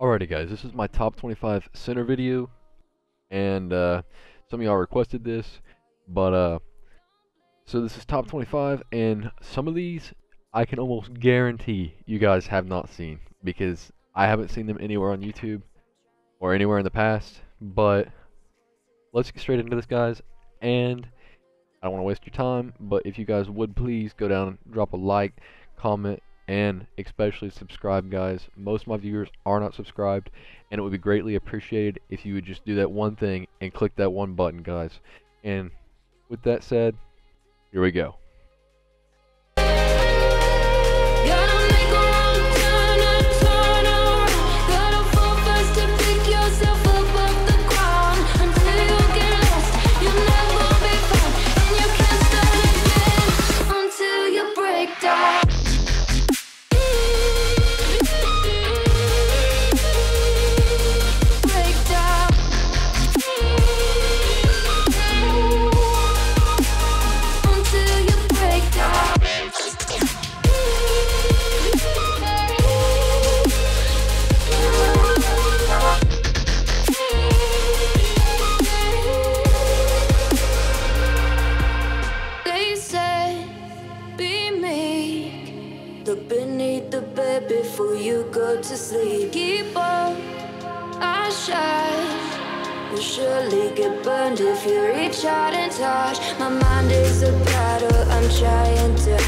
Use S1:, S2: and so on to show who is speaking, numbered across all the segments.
S1: Alrighty guys, this is my top 25 center video, and uh, some of y'all requested this, but uh, so this is top 25, and some of these I can almost guarantee you guys have not seen, because I haven't seen them anywhere on YouTube, or anywhere in the past, but let's get straight into this guys, and I don't want to waste your time, but if you guys would please go down, drop a like, comment, and especially subscribe guys. Most of my viewers are not subscribed and it would be greatly appreciated if you would just do that one thing and click that one button guys. And with that said here we go
S2: get if you reach out and touch. My mind is a battle, I'm trying to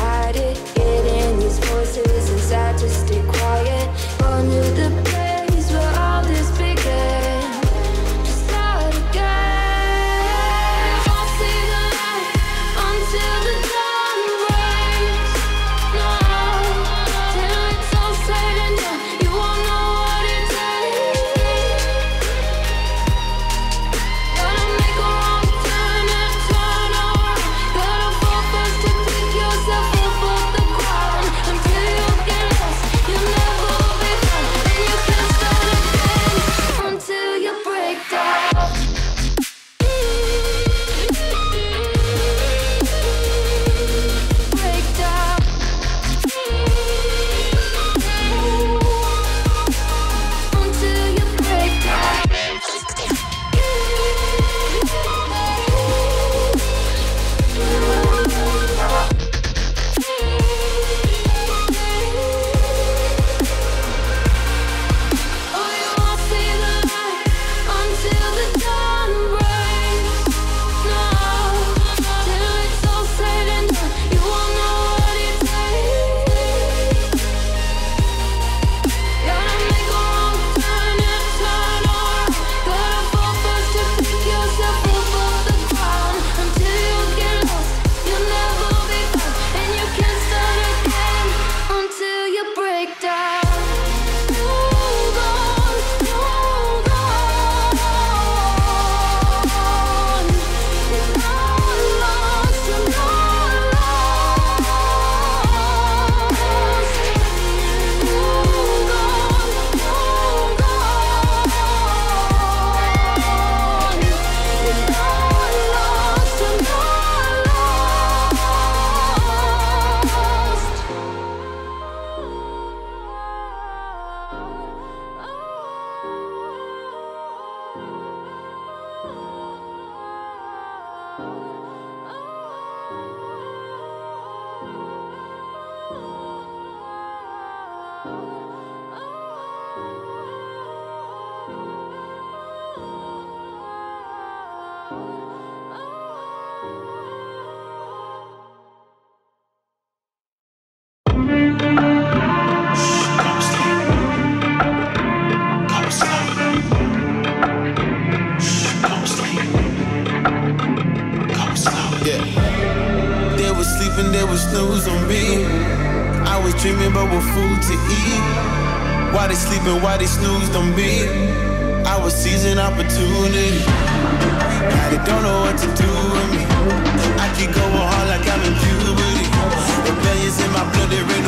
S3: Rebellions in my blood,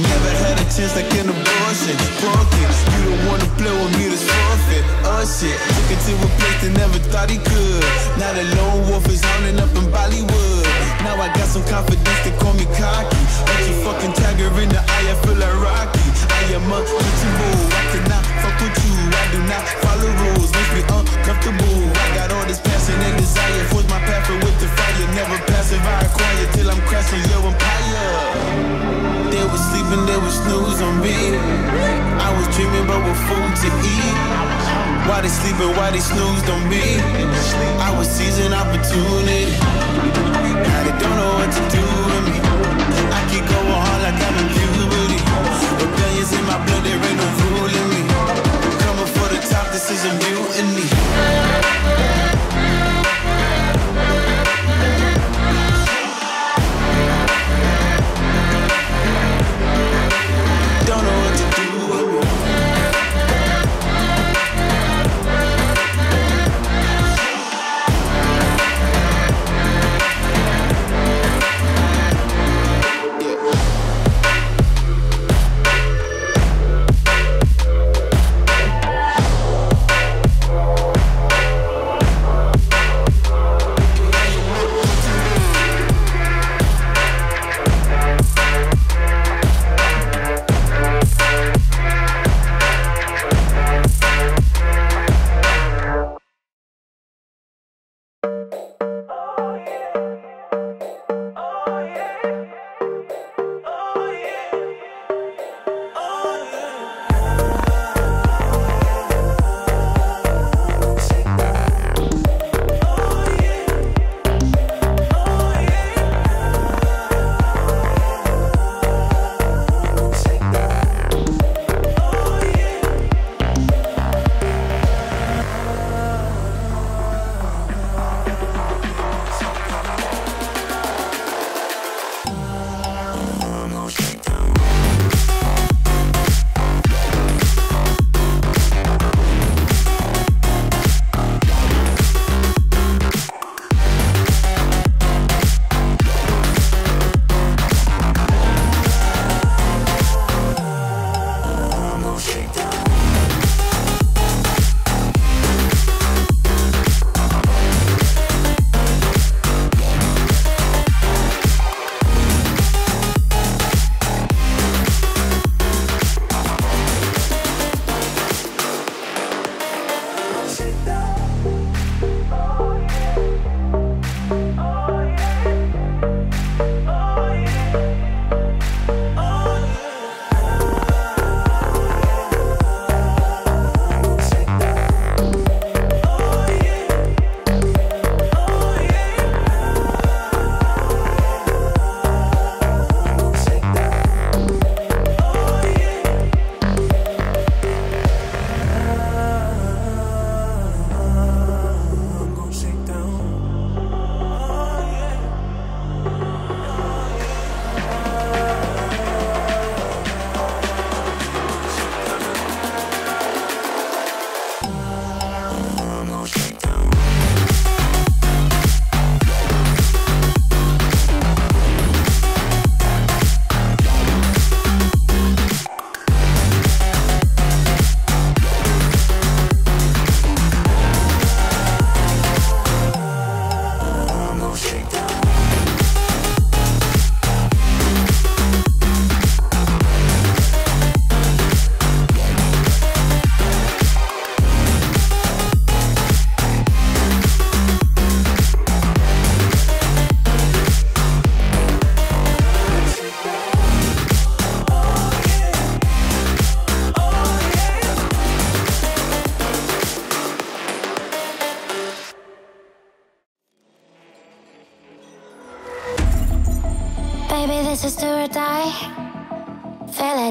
S3: had a chance like an abortion. Broken, you don't wanna play with me, that's forfeit. Oh shit, took it to a place that never thought he could. Now the lone wolf is hounding up in Bollywood. Now I got some confidence, they call me cocky. But you fucking tiger in the eye, I feel like Rocky. I am untouchable, I cannot fuck with you. I do not follow rules, makes me uncomfortable. I got all this passion and desire, force my path with the fire. Never passive, I acquire till I'm crashing your empire. They was sleeping, they was snooze on me. I was dreaming about what food to eat. Why they sleeping, why they snoozed on me? I was seizing opportunity. Now they don't know what to do with me. I keep going hard like I'm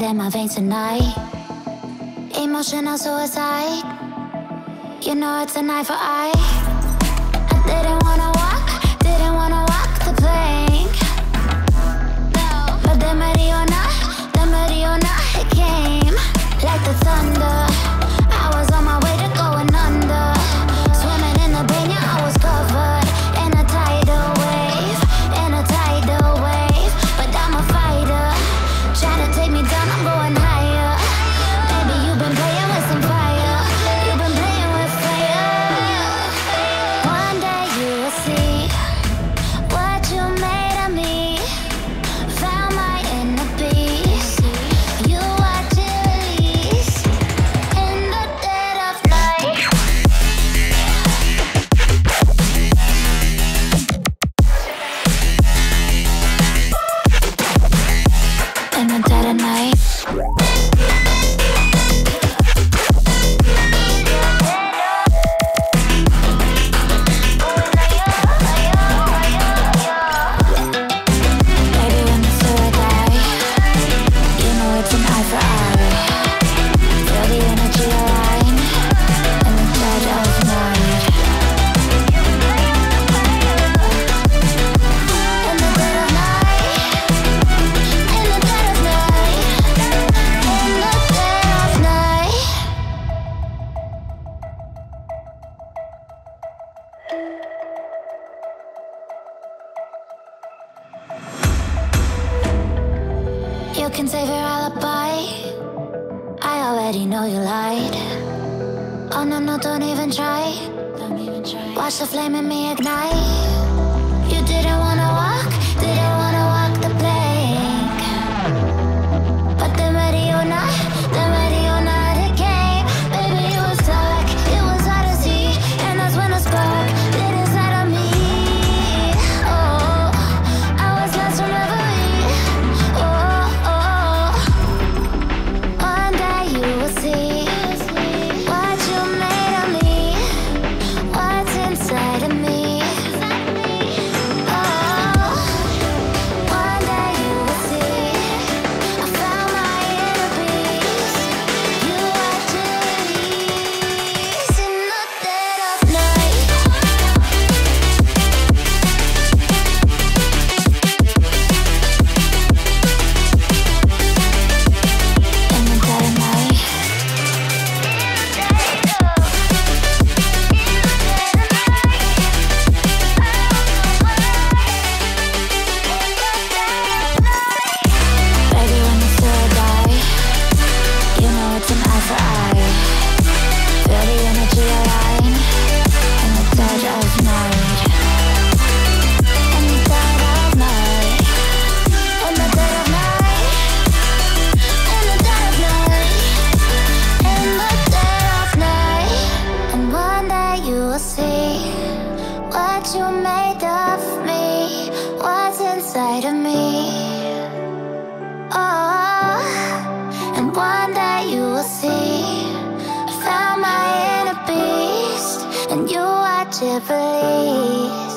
S4: It in my veins tonight. Emotional suicide. You know it's an eye for eye. no, no, don't even try. Watch the flame in me ignite. You didn't wanna watch. Chevrolet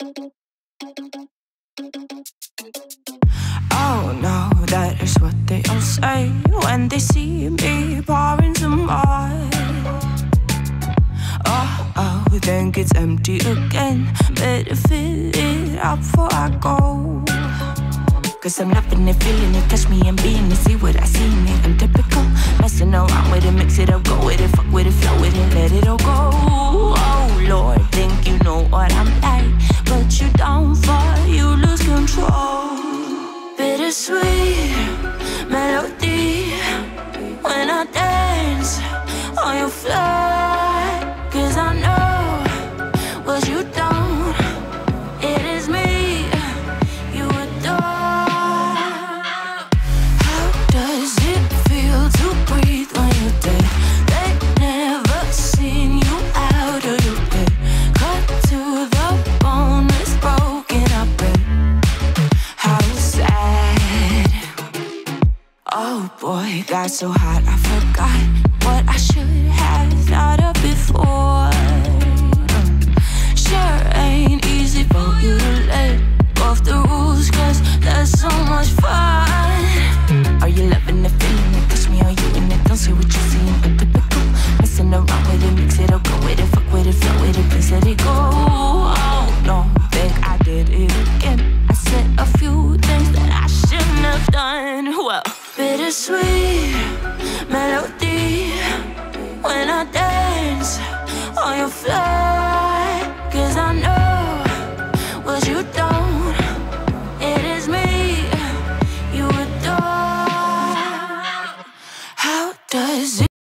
S4: Oh no, that is what they all say when they see me pouring some wine. Oh, oh, then gets empty again. Better fill it up before I go. Cause I'm loving it, feeling it, touch me and being it, see what I see in it. I'm typical, messing around with it, mix it up, go with it, fuck with it, flow with it, let it all go. Oh Lord, think you know what I'm like. You you down far, you lose control. Bittersweet melody
S2: when I dance on your floor.